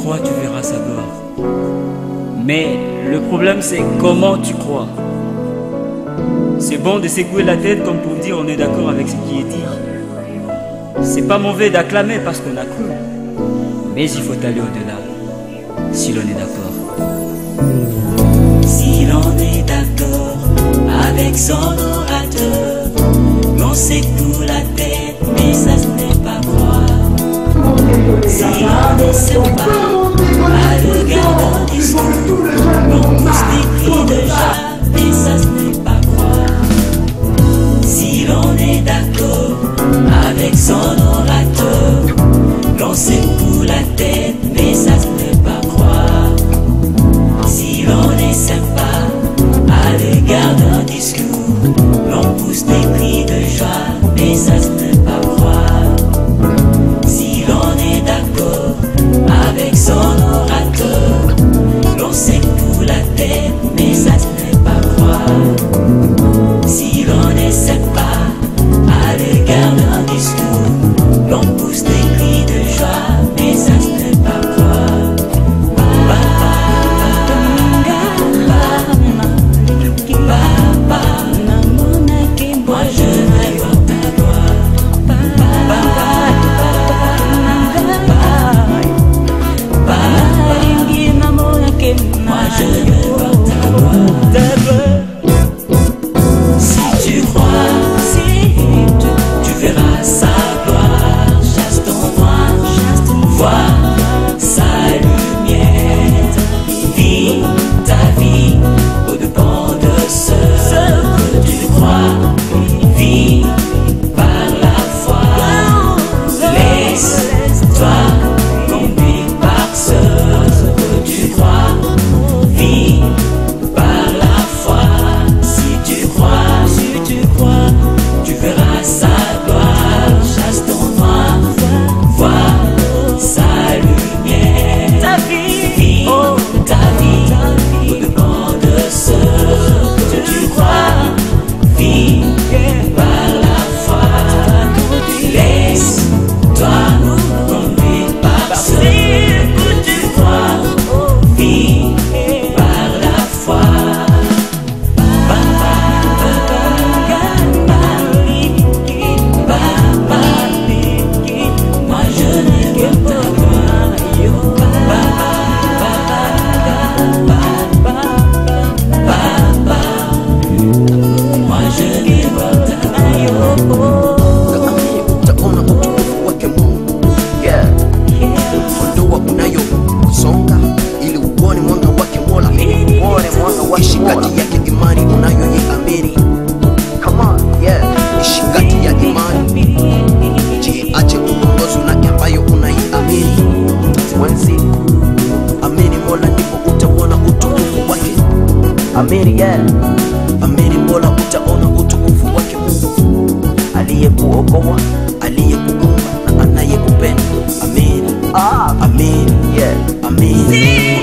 crois, tu verras sa gloire. Mais le problème, c'est comment tu crois. C'est bon de secouer la tête comme pour dire on est d'accord avec ce qui est dit. C'est pas mauvais d'acclamer parce qu'on a cru. Mais il faut aller au-delà si l'on est d'accord. mais ça se fait pas croire. Si l'on n'essaie pas à l'égard d'un discours, l'on pousse des Amini, bora utaona utukufu wake Mungu aliyekuokoa, aliyekuumba na anayekupenda. Amin, ah, amin, yeah, amin.